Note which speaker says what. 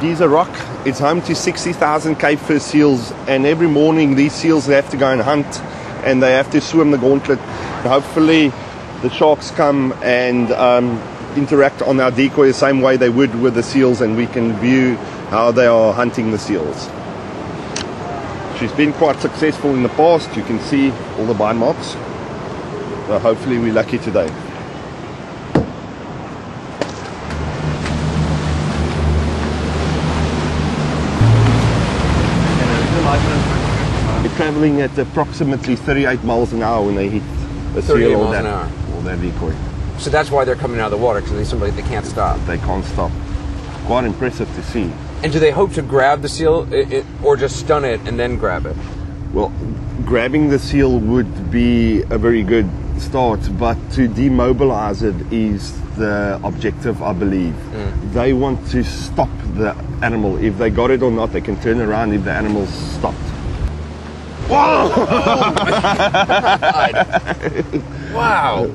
Speaker 1: Geyser Rock. It's home to 60,000 Cape fur seals, and every morning these seals have to go and hunt, and they have to swim the gauntlet. Hopefully, the sharks come and um, interact on our decoy the same way they would with the seals, and we can view how they are hunting the seals. She's been quite successful in the past. You can see all the bite marks. So hopefully, we're lucky today. Traveling at approximately 38 miles an hour when they hit a
Speaker 2: 38
Speaker 1: seal
Speaker 2: miles
Speaker 1: that,
Speaker 2: an hour.
Speaker 1: or that decoy.
Speaker 2: So that's why they're coming out of the water because they simply they can't stop.
Speaker 1: They can't stop. Quite impressive to see.
Speaker 2: And do they hope to grab the seal i it, or just stun it and then grab it?
Speaker 1: Well, grabbing the seal would be a very good start, but to demobilize it is the objective, I believe. Mm. They want to stop the animal. If they got it or not, they can turn around if the animal's stopped.
Speaker 2: Wow.